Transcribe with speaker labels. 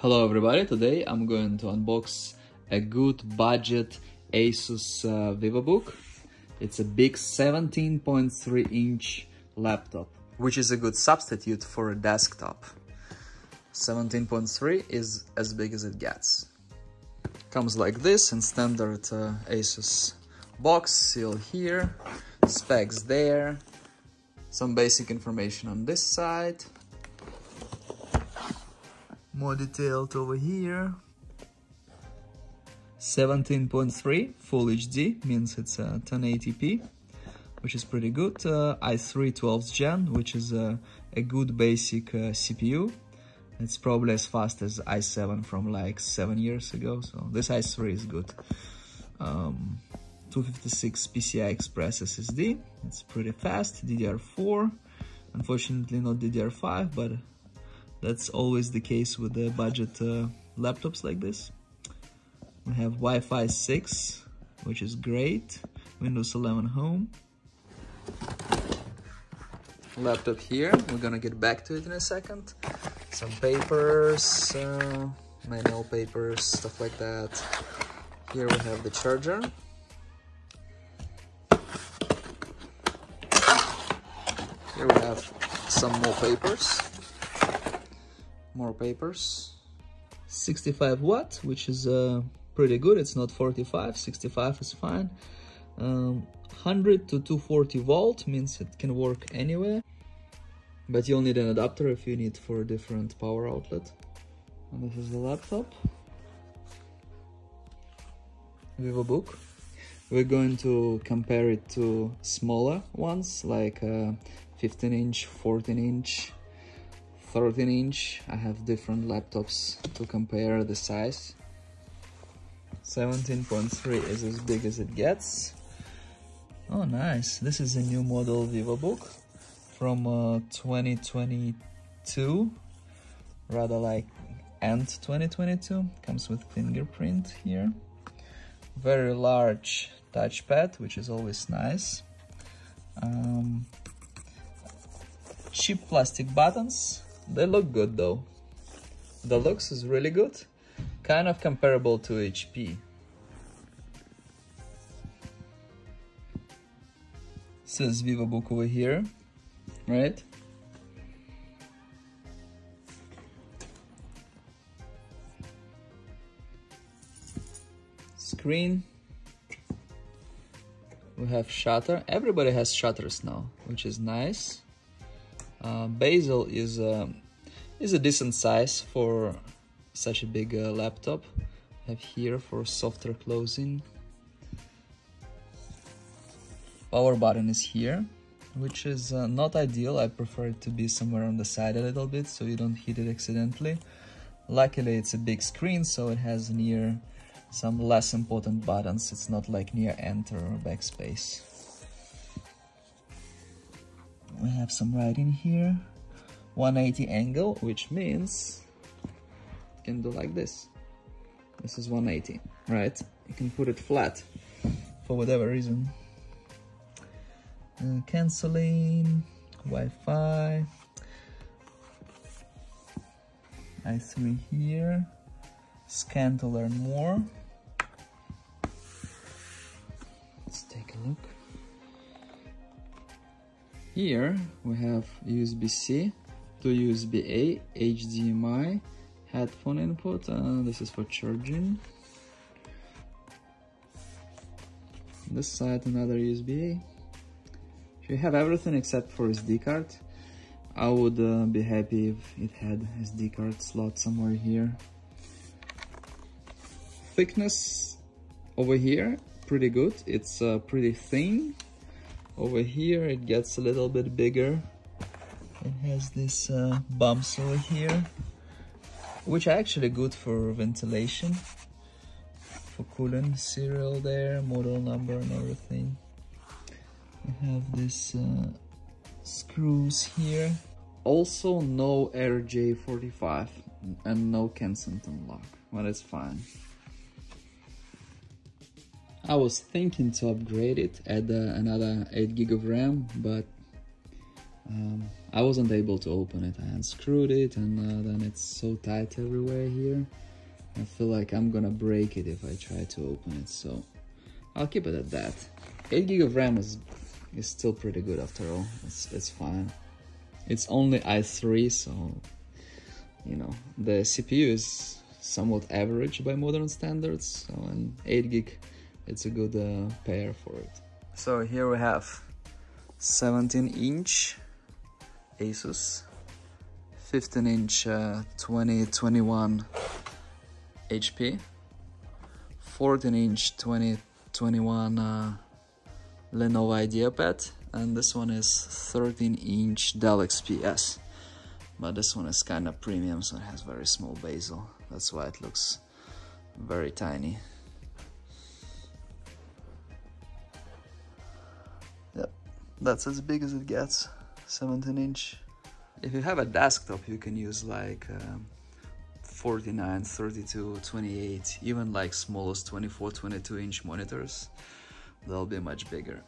Speaker 1: Hello everybody, today I'm going to unbox a good budget Asus uh, VivoBook. It's a big 17.3 inch laptop, which is a good substitute for a desktop. 17.3 is as big as it gets. Comes like this in standard uh, Asus box, seal here, specs there, some basic information on this side, more detailed over here. 17.3 Full HD means it's a 1080p, which is pretty good. Uh, i3 12th gen, which is a, a good basic uh, CPU. It's probably as fast as i7 from like seven years ago, so this i3 is good. Um, 256 PCI Express SSD, it's pretty fast, DDR4, unfortunately not DDR5, but that's always the case with the budget uh, laptops like this. We have Wi-Fi 6, which is great. Windows 11 Home. Laptop here. We're gonna get back to it in a second. Some papers, uh, manual papers, stuff like that. Here we have the charger. Here we have some more papers more papers. 65 watt which is uh, pretty good. It's not 45 65 is fine. Um, 100 to 240 volt means it can work anywhere. But you'll need an adapter if you need for a different power outlet. And this is the laptop. VivoBook we're going to compare it to smaller ones like uh, 15 inch 14 inch 13 inch. I have different laptops to compare the size. 17.3 is as big as it gets. Oh nice. This is a new model VivoBook from uh, 2022 rather like end 2022 comes with fingerprint here. Very large touchpad which is always nice. Um, cheap plastic buttons they look good though. The looks is really good. Kind of comparable to HP. Says VivoBook over here, right? Screen. We have shutter. Everybody has shutters now, which is nice. Uh, is uh, is a decent size for such a big uh, laptop. I have here for softer closing. Power button is here, which is uh, not ideal. I prefer it to be somewhere on the side a little bit so you don't hit it accidentally. Luckily it's a big screen so it has near some less important buttons. It's not like near enter or backspace we have some writing here. 180 angle which means you can do like this. This is 180 right? You can put it flat for whatever reason. Uh, canceling Wi-Fi i3 here. Scan to learn more here we have USB-C to USB-A, HDMI, headphone input, uh, this is for charging. This side another USB-A. You have everything except for SD card. I would uh, be happy if it had SD card slot somewhere here. Thickness over here, pretty good. It's uh, pretty thin over here it gets a little bit bigger. It has this uh, bumps over here which are actually good for ventilation for cooling serial there model number and everything. We have this uh, screws here. Also no RJ45 and no Kensington lock but it's fine I was thinking to upgrade it, add uh, another 8 gig of RAM, but Um, I wasn't able to open it. I unscrewed it and uh, then it's so tight everywhere here. I feel like I'm gonna break it if I try to open it, so I'll keep it at that. 8 gig of RAM is, is still pretty good after all. It's, it's fine. It's only i3, so you know the CPU is somewhat average by modern standards, so an 8 gig, it's a good uh, pair for it. So here we have 17 inch Asus 15 inch uh, 2021 HP 14 inch 2021 uh, Lenovo IdeaPad and this one is 13 inch Dell XPS but this one is kind of premium so it has very small bezel. That's why it looks very tiny that's as big as it gets 17 inch. If you have a desktop, you can use like um, 49, 32, 28, even like smallest 24, 22 inch monitors. They'll be much bigger.